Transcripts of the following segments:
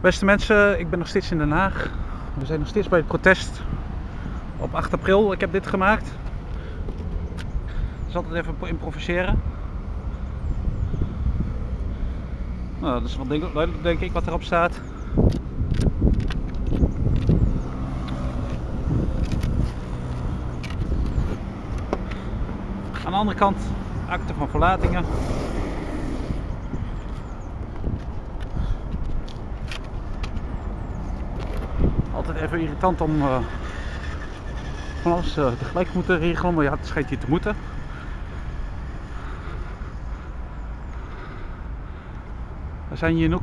Beste mensen, ik ben nog steeds in Den Haag. We zijn nog steeds bij het protest op 8 april. Ik heb dit gemaakt. Ik zal het even improviseren. Nou, dat is wel duidelijk denk ik wat erop staat. Aan de andere kant akte van verlatingen. Altijd even irritant om uh, van alles uh, tegelijk te moeten regelen, maar ja, het schijnt hier te moeten. We zijn hier 0,8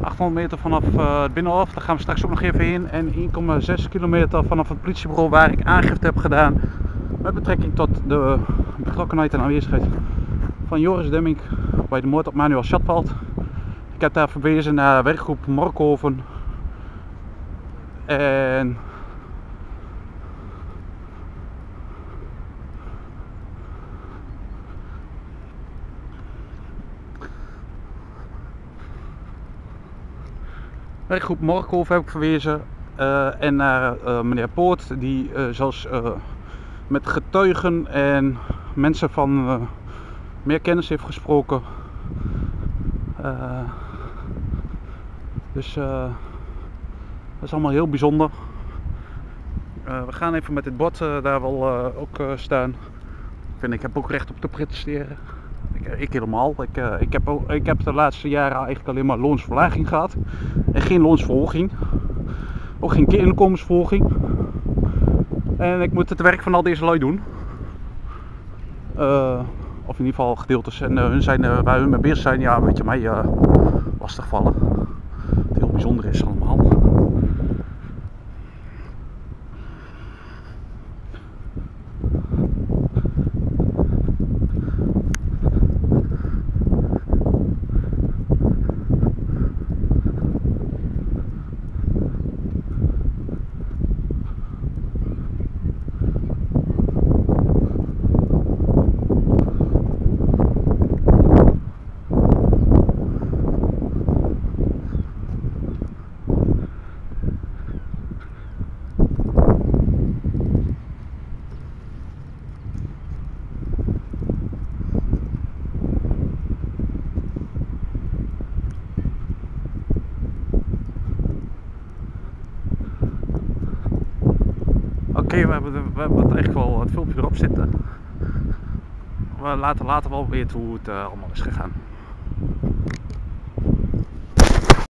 800 meter vanaf uh, het Binnenhof, daar gaan we straks ook nog even heen. En 1,6 kilometer vanaf het politiebureau waar ik aangifte heb gedaan met betrekking tot de betrokkenheid en aanwezigheid van Joris Demming bij de moord op Manuel Schatwald. Ik heb daar verwezen naar werkgroep Morkhoven en werkgroep Morkhoven heb ik verwezen uh, en naar uh, meneer Poort die uh, zelfs met getuigen en mensen van meer kennis heeft gesproken. Dus dat is allemaal heel bijzonder. we gaan even met dit bord daar wel ook staan. Ik vind ik heb ook recht op te protesteren. Ik, ik helemaal. Ik, ik, heb ook, ik heb de laatste jaren eigenlijk alleen maar loonsverlaging gehad. En geen loonsverhoging. Ook geen inkomensverhoging. En ik moet het werk van al deze lui doen. Of in ieder geval gedeeltes. En hun zijn, waar hun mee bezig zijn, ja, weet je, mij lastigvallen. Wat heel bijzonder is allemaal. Oké, we, hebben, we echt wel het filmpje erop zitten. We laten later wel weten hoe het uh, allemaal is gegaan.